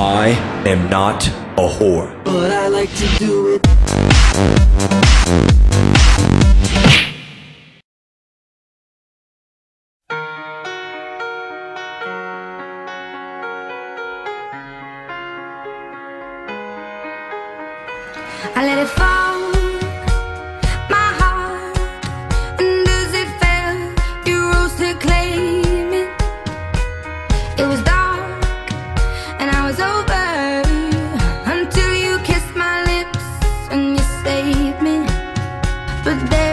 I am not a whore. But I like to do it. I let it fall, but then